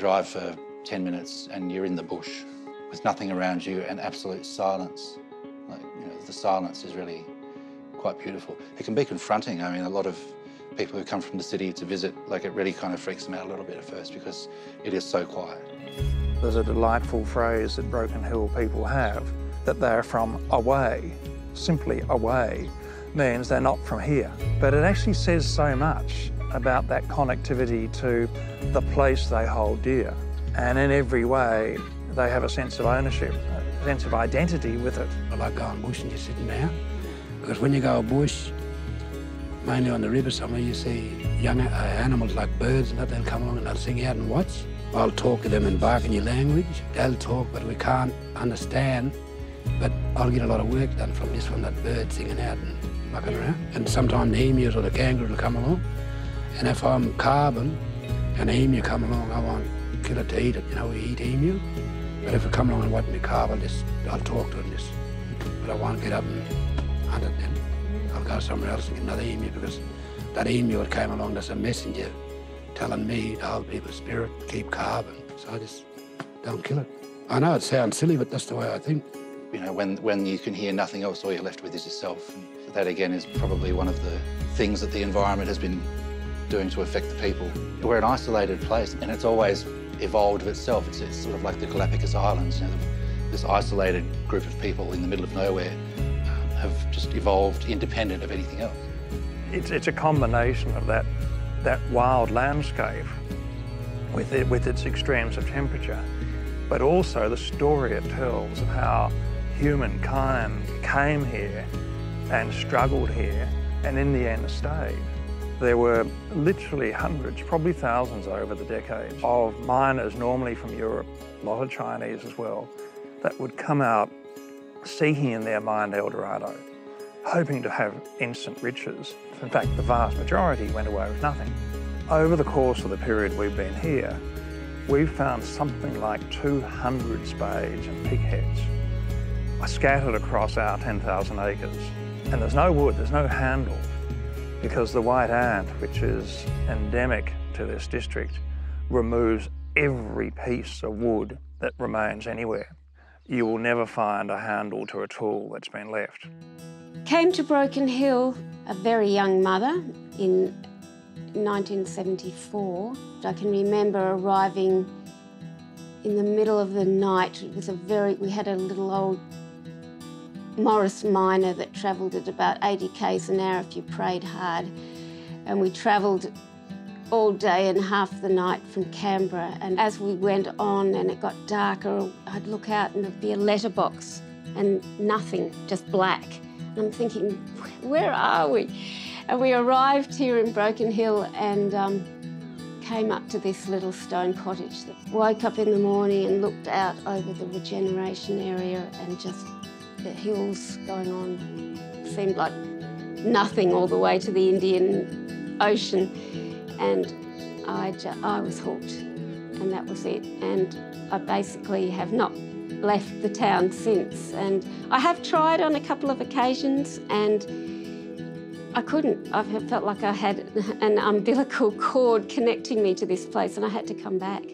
drive for 10 minutes and you're in the bush with nothing around you and absolute silence. Like, you know, the silence is really quite beautiful. It can be confronting. I mean, a lot of people who come from the city to visit, like it really kind of freaks them out a little bit at first because it is so quiet. There's a delightful phrase that Broken Hill people have that they're from away, simply away, means they're not from here. But it actually says so much about that connectivity to the place they hold dear. And in every way, they have a sense of ownership, a sense of identity with it. I like going bush and just sitting there. Because when you go bush, mainly on the river somewhere, you see young uh, animals like birds and that, they'll come along and they'll sing out and watch. I'll talk to them and bark in Barkandji language. They'll talk, but we can't understand. But I'll get a lot of work done from this one, that bird singing out and mucking around. And sometimes the emus or the kangaroo will come along. And if I'm carbon and an emu come along, I won't kill it to eat it. You know, we eat emu. But if it come along and want me carb, I'll just, I'll talk to it but I won't get up and hunt it then. I'll go somewhere else and get another emu because that emu that came along, that's a messenger telling me to hold people's spirit, keep carbon. So I just don't kill it. I know it sounds silly, but that's the way I think. You know, when, when you can hear nothing else, all you're left with is yourself. And that, again, is probably one of the things that the environment has been doing to affect the people. We're an isolated place, and it's always evolved of itself. It's, it's sort of like the Galapagos Islands, you know, this isolated group of people in the middle of nowhere um, have just evolved independent of anything else. It's, it's a combination of that, that wild landscape with, it, with its extremes of temperature, but also the story it tells of how humankind came here and struggled here and in the end stayed. There were literally hundreds, probably thousands over the decades, of miners, normally from Europe, a lot of Chinese as well, that would come out seeking in their mind El Dorado, hoping to have instant riches. In fact, the vast majority went away with nothing. Over the course of the period we've been here, we've found something like 200 spades and pickheads scattered across our 10,000 acres. And there's no wood, there's no handle, because the white ant, which is endemic to this district, removes every piece of wood that remains anywhere. You will never find a handle to a tool that's been left. Came to Broken Hill a very young mother in 1974. I can remember arriving in the middle of the night. It was a very, we had a little old Morris Minor that travelled at about 80 k's an hour if you prayed hard. And we travelled all day and half the night from Canberra. And as we went on and it got darker, I'd look out and there'd be a letterbox and nothing, just black. And I'm thinking, where are we? And we arrived here in Broken Hill and um, came up to this little stone cottage. That woke up in the morning and looked out over the regeneration area and just the hills going on. seemed like nothing all the way to the Indian Ocean. And I, I was hooked, and that was it. And I basically have not left the town since. And I have tried on a couple of occasions, and I couldn't. I felt like I had an umbilical cord connecting me to this place, and I had to come back.